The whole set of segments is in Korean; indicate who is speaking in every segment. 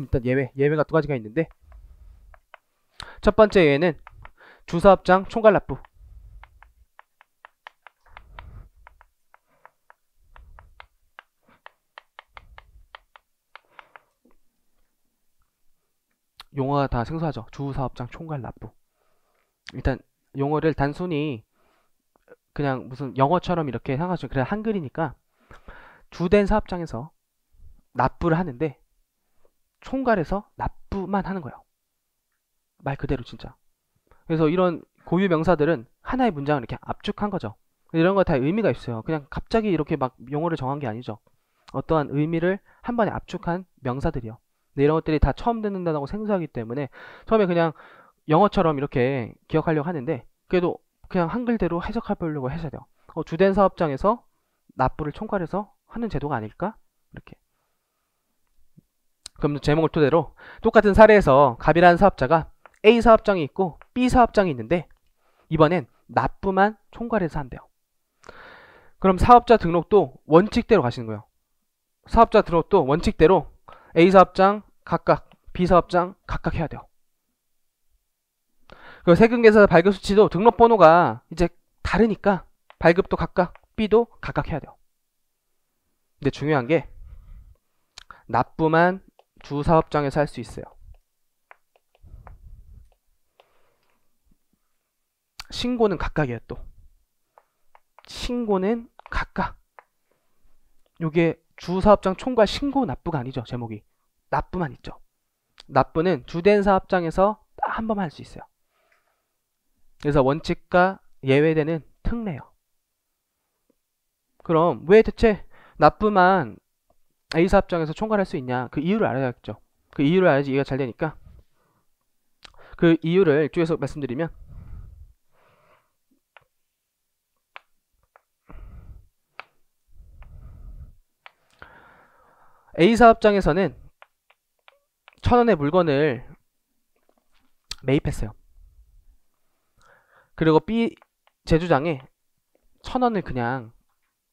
Speaker 1: 그럼 일단 예외, 예외가 두 가지가 있는데 첫 번째 예외는 주사업장 총괄 납부 용어가 다 생소하죠. 주사업장 총괄 납부. 일단 용어를 단순히 그냥 무슨 영어처럼 이렇게 생각하시면 그냥 한글이니까 주된 사업장에서 납부를 하는데 총괄해서 납부만 하는 거예요. 말 그대로 진짜. 그래서 이런 고유 명사들은 하나의 문장을 이렇게 압축한 거죠. 이런 거 다 의미가 있어요. 그냥 갑자기 이렇게 막 용어를 정한 게 아니죠. 어떠한 의미를 한 번에 압축한 명사들이요. 근데 이런 것들이 다 처음 듣는다고 생소하기 때문에 처음에 그냥 영어처럼 이렇게 기억하려고 하는데 그래도 그냥 한글대로 해석해 보려고 하셔야 돼요. 어, 주된 사업장에서 납부를 총괄해서 하는 제도가 아닐까? 이렇게. 그럼 제목을 토대로 똑같은 사례에서 갑이라는 사업자가 A 사업장이 있고 B 사업장이 있는데 이번엔 납부만 총괄해서 한대요. 그럼 사업자 등록도 원칙대로 가시는 거예요. 사업자 등록도 원칙대로 A 사업장 각각, B 사업장 각각 해야 돼요. 그 세금계산 발급 수치도 등록번호가 이제 다르니까 발급도 각각, B도 각각 해야 돼요. 근데 중요한 게 납부만 주 사업장에서 할 수 있어요. 신고는 각각이에요, 또. 신고는 각각. 요게 주 사업장 총괄 신고 납부가 아니죠, 제목이. 납부만 있죠. 납부는 주된 사업장에서 딱 한 번만 할 수 있어요. 그래서 원칙과 예외되는 특례요. 그럼 왜 대체 납부만 A 사업장에서 총괄할 수 있냐? 그 이유를 알아야겠죠. 그 이유를 알아야지 이해가 잘 되니까 그 이유를 쭉에서 말씀드리면 A 사업장에서는 천 원의 물건을 매입했어요. 그리고 B 제주장에 천 원을 그냥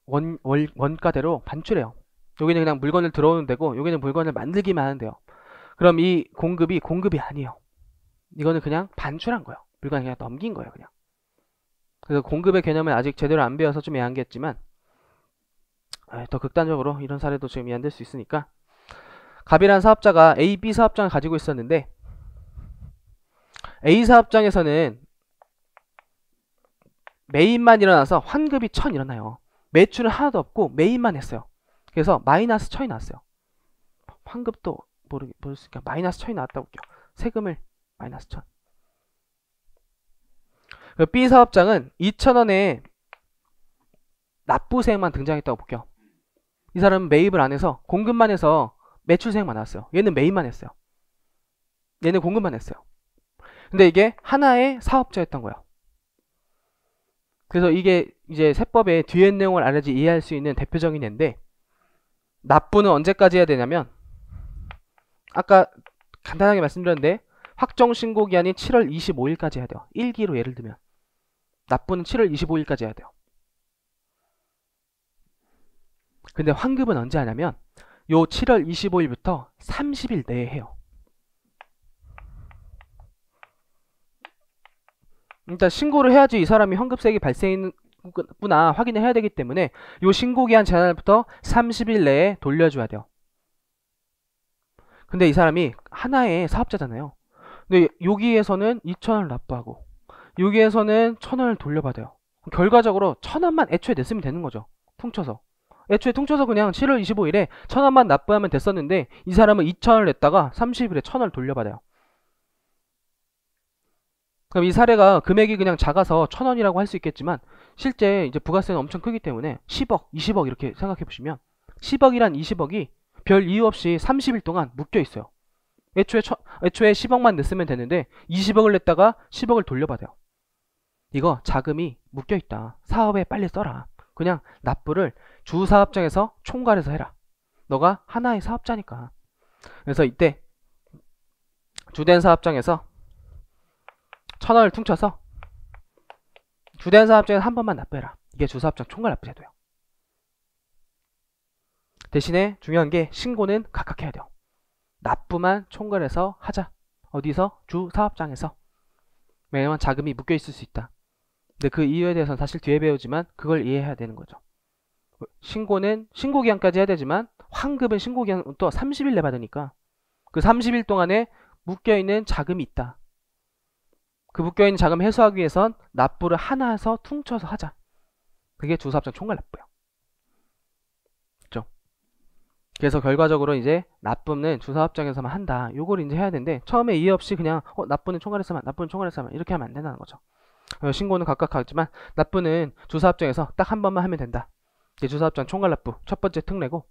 Speaker 1: 원, 월, 원가대로 반출해요. 여기는 그냥 물건을 들어오는 데고 여기는 물건을 만들기만 하는데요. 그럼 이 공급이 공급이 아니에요. 이거는 그냥 반출한 거예요. 물건 그냥 넘긴 거예요, 그냥. 그래서 공급의 개념을 아직 제대로 안 배워서 좀 애한겠지만 더 극단적으로 이런 사례도 지금 이해될 수 있으니까 갑이라는 사업자가 A, B 사업장을 가지고 있었는데 A 사업장에서는 매입만 일어나서 환급이 천 일어나요. 매출은 하나도 없고 매입만 했어요. 그래서 마이너스 천이 나왔어요. 환급도 모르, 모르니까 마이너스 천이 나왔다고 볼게요. 세금을 마이너스 천. 그 B 사업장은 2천원에 납부세액만 등장했다고 볼게요. 이 사람은 매입을 안 해서 공급만 해서 매출세액만 나왔어요. 얘는 매입만 했어요. 얘는 공급만 했어요. 근데 이게 하나의 사업자였던 거예요. 그래서 이게 이제 세법의 뒤에 내용을 알아야지 이해할 수 있는 대표적인 예인데 납부는 언제까지 해야 되냐면 아까 간단하게 말씀드렸는데 확정 신고 기한이 7월 25일까지 해야 돼요. 1기로 예를 들면 납부는 7월 25일까지 해야 돼요. 근데 환급은 언제 하냐면 요 7월 25일부터 30일 내에 해요. 일단 신고를 해야지 이 사람이 환급세액이 발생 했구나 확인을 해야 되기 때문에 요 신고기한 제한부터 30일 내에 돌려줘야 돼요. 근데 이 사람이 하나의 사업자잖아요. 근데 여기에서는 2천원을 납부하고 여기에서는 1천원을 돌려받아요. 결과적으로 1천원만 애초에 냈으면 되는 거죠. 퉁쳐서. 애초에 퉁쳐서 그냥 7월 25일에 1천원만 납부하면 됐었는데 이 사람은 2천원을 냈다가 30일에 1천원을 돌려받아요. 그럼 이 사례가 금액이 그냥 작아서 1천원이라고 할 수 있겠지만 실제 이제 부가세는 엄청 크기 때문에 10억, 20억 이렇게 생각해 보시면 10억이란 20억이 별 이유 없이 30일 동안 묶여 있어요. 애초에, 처, 애초에 10억만 냈으면 되는데 20억을 냈다가 10억을 돌려받아요. 이거 자금이 묶여 있다. 사업에 빨리 써라. 그냥 납부를 주 사업장에서 총괄해서 해라. 너가 하나의 사업자니까. 그래서 이때 주된 사업장에서 천 원을 퉁쳐서 주된 사업장에서 한 번만 납부해라. 이게 주사업장 총괄 납부 제도예요. 대신에 중요한 게 신고는 각각 해야 돼요. 납부만 총괄해서 하자. 어디서? 주 사업장에서. 왜냐면 자금이 묶여 있을 수 있다. 근데 그 이유에 대해서는 사실 뒤에 배우지만 그걸 이해해야 되는 거죠. 신고는 신고 기한까지 해야 되지만 환급은 신고 기한 또 30일 내 받으니까 그 30일 동안에 묶여 있는 자금이 있다. 그 묶여 있는 자금 해소하기 위해선 납부를 하나 해서 퉁쳐서 하자. 그게 주사업장 총괄 납부예요. 그죠? 그래서 결과적으로 이제 납부는 주사업장에서만 한다. 요걸 이제 해야 되는데 처음에 이해 없이 그냥 어, 납부는 총괄에서만, 납부는 총괄에서만 이렇게 하면 안 된다는 거죠. 어, 신고는 각각 하지만 납부는 주사업장에서 딱 한 번만 하면 된다. 이게 주사업장 총괄 납부 첫 번째 특례고